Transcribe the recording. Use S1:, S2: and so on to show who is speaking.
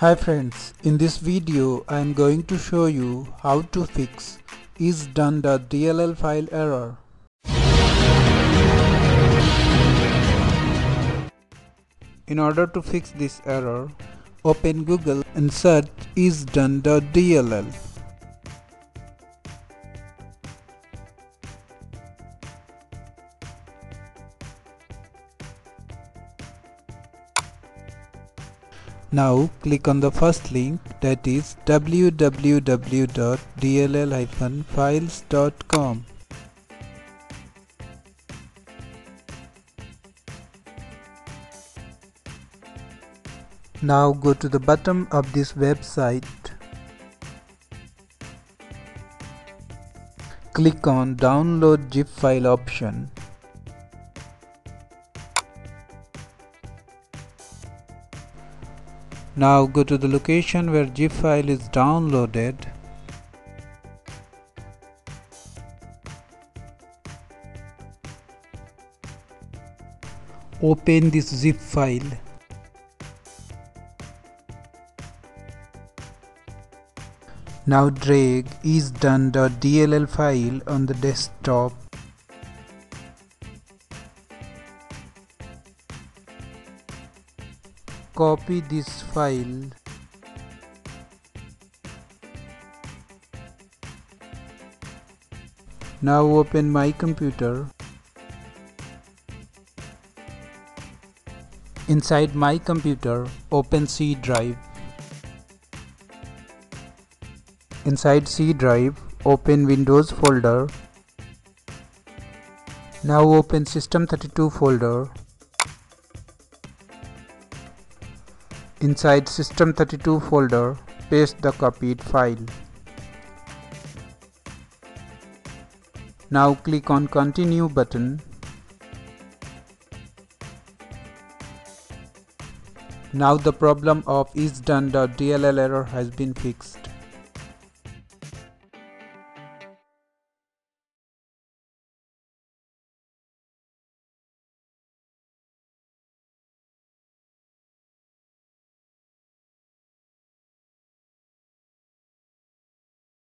S1: Hi friends, in this video I am going to show you how to fix isdone.dll file error. In order to fix this error, open Google and search isdone.dll. Now click on the first link that is www.dll-files.com. Now go to the bottom of this website. Click on download zip file option. Now go to the location where zip file is downloaded. Open this zip file. Now drag isdone.dll file on the desktop copy this file. Now open my computer. Inside my computer open C drive. Inside C drive open Windows folder. Now open System32 folder Inside System32 folder, paste the copied file. Now click on Continue button. Now the problem of isdone.dll error has been fixed.